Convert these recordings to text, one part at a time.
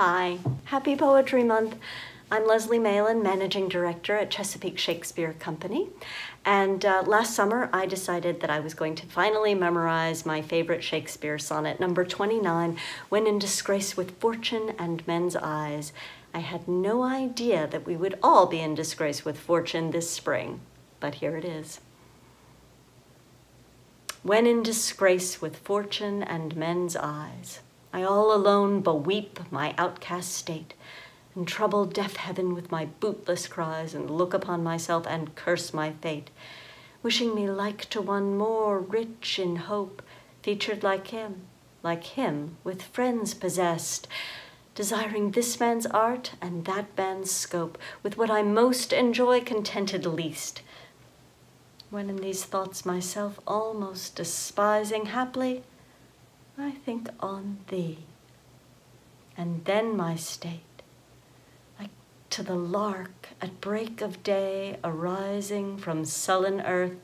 Hi, happy Poetry Month. I'm Lesley Malin, Managing Director at Chesapeake Shakespeare Company. And uh, last summer, I decided that I was going to finally memorize my favorite Shakespeare sonnet, number 29, When in Disgrace with Fortune and Men's Eyes. I had no idea that we would all be in disgrace with fortune this spring, but here it is. When in disgrace with fortune and men's eyes, I all alone beweep my outcast state, and trouble deaf heaven with my bootless cries, and look upon myself and curse my fate, wishing me like to one more rich in hope, featured like him, like him, with friends possessed, desiring this man's art and that man's scope, with what I most enjoy contented least. When in these thoughts myself almost despising, haply I think on thee. And then my state, like to the lark at break of day arising from sullen earth,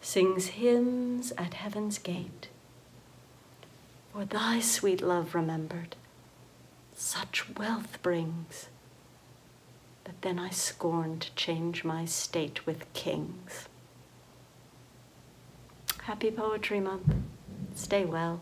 sings hymns at heaven's gate. For thy sweet love remembered, such wealth brings, that then I scorn to change my state with kings. Happy Poetry Month. Stay well.